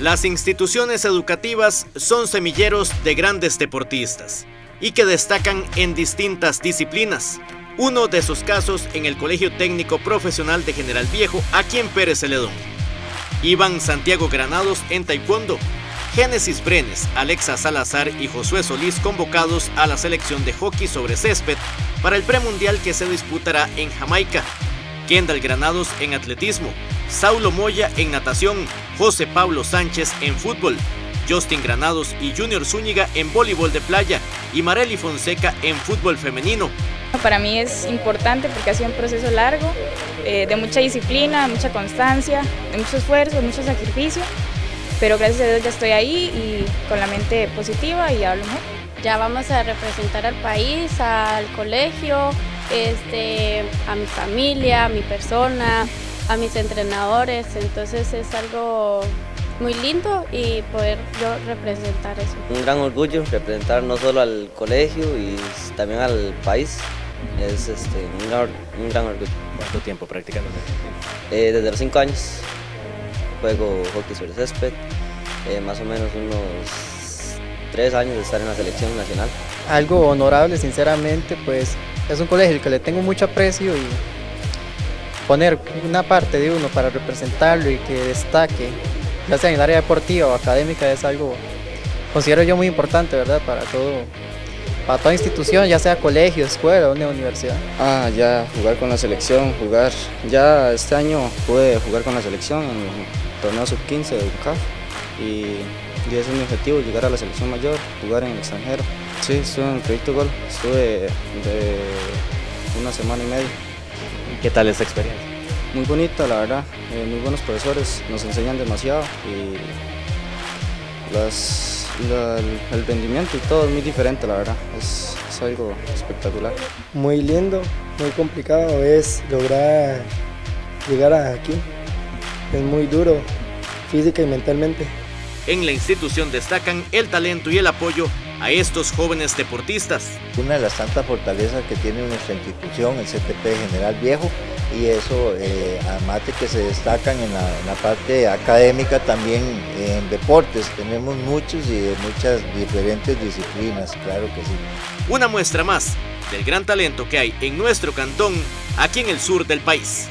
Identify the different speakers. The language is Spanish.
Speaker 1: Las instituciones educativas son semilleros de grandes deportistas y que destacan en distintas disciplinas. Uno de sus casos en el Colegio Técnico Profesional de General Viejo, aquí en Pérez Celedón. Iván Santiago Granados en Taekwondo, Génesis Brenes, Alexa Salazar y Josué Solís convocados a la selección de hockey sobre césped para el premundial que se disputará en Jamaica. Kendall Granados en atletismo, Saulo Moya en natación, José Pablo Sánchez en fútbol, Justin Granados y Junior Zúñiga en voleibol de playa y Marely Fonseca en fútbol femenino.
Speaker 2: Para mí es importante porque ha sido un proceso largo, eh, de mucha disciplina, de mucha constancia, de mucho esfuerzo, de mucho sacrificio, pero gracias a Dios ya estoy ahí y con la mente positiva y hablo mejor.
Speaker 3: Ya vamos a representar al país, al colegio, este, a mi familia, a mi persona, a mis entrenadores, entonces es algo muy lindo y poder yo representar eso.
Speaker 4: Un gran orgullo representar no solo al colegio y también al país, es este, un, gran, orgullo.
Speaker 1: ¿Cuánto tiempo practicando?
Speaker 4: Eh, desde los cinco años juego hockey sobre césped, eh, más o menos unos tres años de estar en la selección nacional.
Speaker 5: Algo honorable, sinceramente, pues es un colegio que le tengo mucho aprecio y poner una parte de uno para representarlo y que destaque, ya sea en el área deportiva o académica, es algo, considero yo muy importante, ¿verdad? Para todo, para toda institución, ya sea colegio, escuela una universidad.
Speaker 6: Ah, ya jugar con la selección, jugar, ya este año pude jugar con la selección en el torneo sub-15 de UCAF y, ese es mi objetivo, llegar a la selección mayor, jugar en el extranjero. Sí, estuve en el proyecto Gol, estuve de una semana y media.
Speaker 1: ¿Qué tal esa experiencia?
Speaker 6: Muy bonita, la verdad, eh, muy buenos profesores, nos enseñan demasiado y el, rendimiento y todo es muy diferente, la verdad, es, es algo espectacular.
Speaker 7: Muy lindo, muy complicado es lograr llegar aquí, es muy duro física y mentalmente.
Speaker 1: En la institución destacan el talento y el apoyo a estos jóvenes deportistas.
Speaker 8: Una de las tantas fortalezas que tiene nuestra institución, el CTP General Viejo, y eso, eh, además de que se destacan en la, parte académica, también en deportes. Tenemos muchos y de muchas diferentes disciplinas, claro que sí.
Speaker 1: Una muestra más del gran talento que hay en nuestro cantón, aquí en el sur del país.